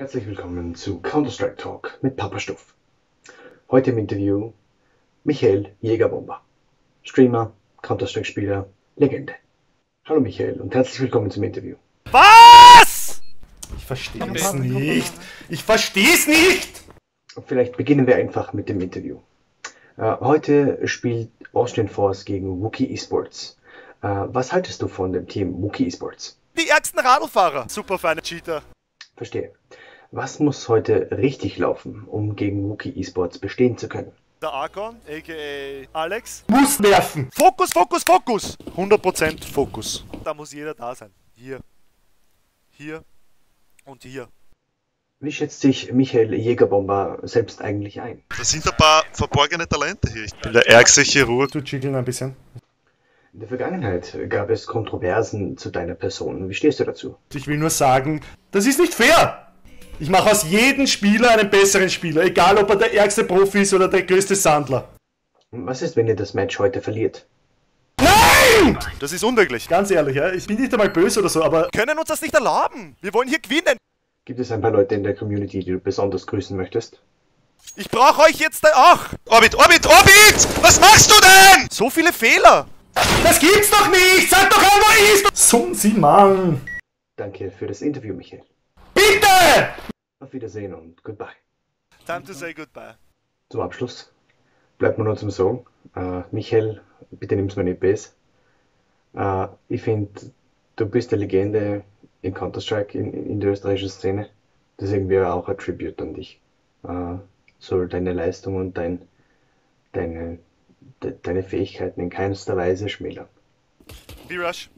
Herzlich willkommen zu Counter-Strike Talk mit Papa Stuff. Heute im Interview Michael Jägerbomber, Streamer, Counter-Strike-Spieler, Legende. Hallo Michael und herzlich willkommen zum Interview. Was? Ich verstehe es nicht. Ich verstehe es nicht. Vielleicht beginnen wir einfach mit dem Interview. Äh, heute spielt Austrian Force gegen Wookie Esports. Äh, was haltest du von dem Team Wookie Esports? Die ärgsten Radlfahrer. Super feine Cheater. Verstehe. Was muss heute richtig laufen, um gegen Wookie Esports bestehen zu können? Der Argon, a.k.a. Alex. Muss werfen. Fokus, Fokus, Fokus. 100% Fokus. Da muss jeder da sein. Hier. Hier. Und hier. Wie schätzt sich Michael Jägerbomber selbst eigentlich ein? Da sind ein paar verborgene Talente hier. Ich bin der ärgste Chirurg. Du chickeln ein bisschen. In der Vergangenheit gab es Kontroversen zu deiner Person. Wie stehst du dazu? Ich will nur sagen, das ist nicht fair. Ich mache aus jedem Spieler einen besseren Spieler, egal ob er der ärgste Profi ist oder der größte Sandler. Was ist, wenn ihr das Match heute verliert? Nein! Das ist unmöglich. Ganz ehrlich, ja, ich bin nicht einmal böse oder so, aber Wir können uns das nicht erlauben. Wir wollen hier gewinnen. Gibt es ein paar Leute in der Community, die du besonders grüßen möchtest? Ich brauche euch jetzt auch. Orbit, Orbit, Orbit! Was machst du denn? So viele Fehler. das gibt's doch nicht! Sag doch wo ist! Sie Mann! Danke für das Interview, Michael. Bitte! Auf Wiedersehen und goodbye. Time to say goodbye. Zum Abschluss bleibt mir nur zum Sagen, äh, Michael, bitte nimm's mir nicht böse. Äh, ich finde, du bist eine Legende in Counter-Strike in, in der österreichischen Szene. Deswegen wäre auch ein Tribute an dich. Äh, soll deine Leistung und dein, deine, de, deine Fähigkeiten in keinster Weise schmälern. B-Rush.